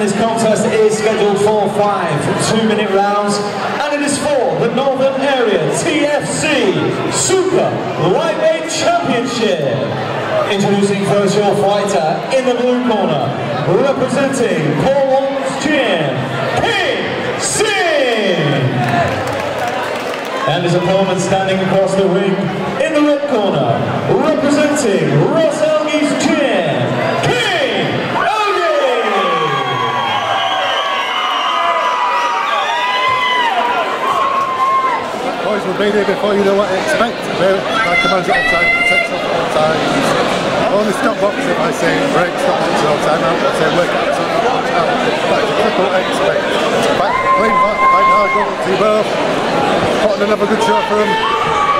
This contest is scheduled for five two-minute rounds, and it is for the Northern Area TFC Super Lightweight Championship. Introducing first your fighter in the blue corner, representing Paul's Gym, Caine Singh. And his opponent standing across the ring in the red corner, representing Ross Elgie's Gym, Kaine Elgie. Here before, you know what to expect. Like time, protects all time. Only stop box if I say break, stop box all the time. I say work out, stop box out. That's a triple expect. Fight, clean fight, fight hard, go to both. Put on another good show for them.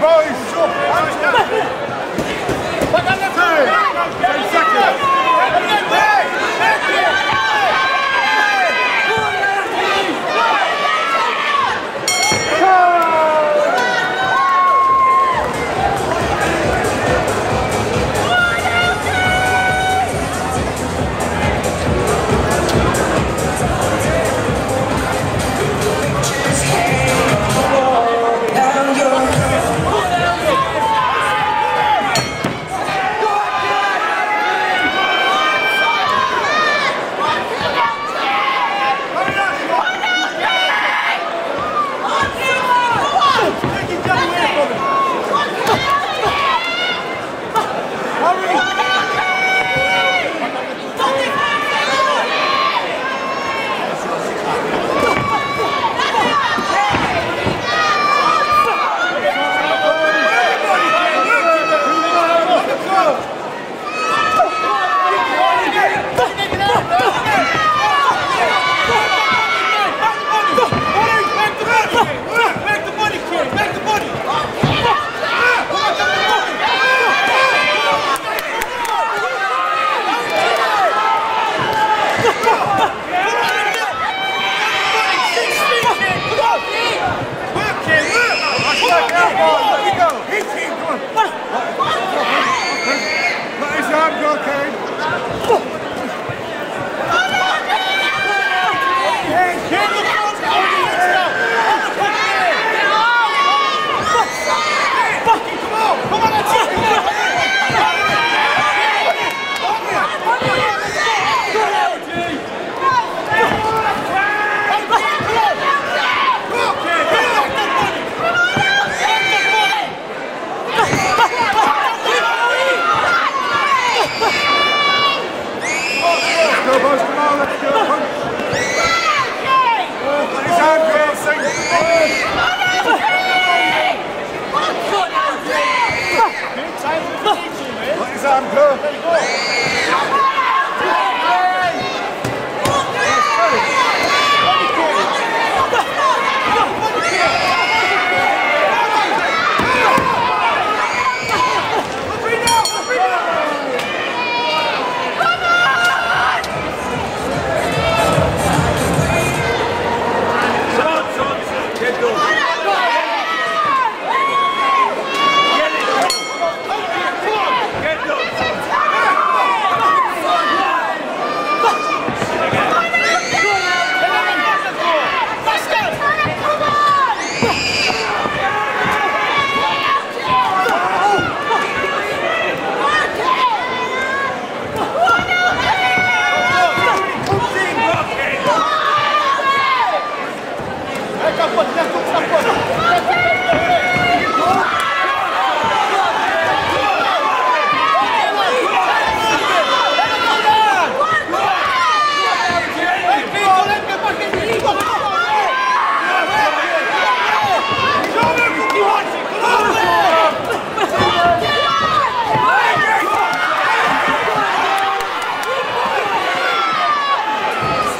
Ball Super. Let's go. Come. Let his arm go, Singh. Let his arm go.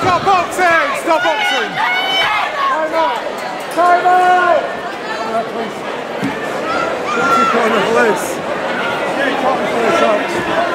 Stop boxing! Stop boxing! Time out! Time out! Alright, please. Two corner police. Corner police out.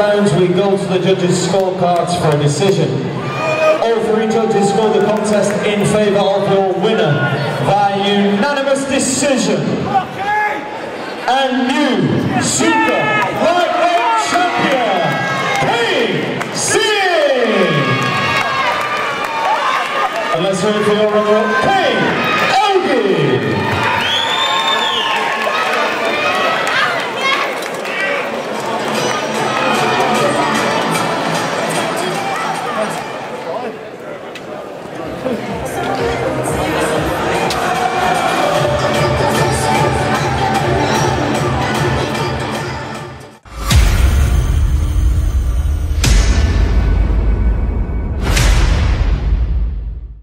Rounds, we go to the judges' scorecards for a decision. All three judges scored the contest in favour of your winner by unanimous decision. And new Super Lightweight Champion, Singh! And let's hear it for your runner-up, Elgie!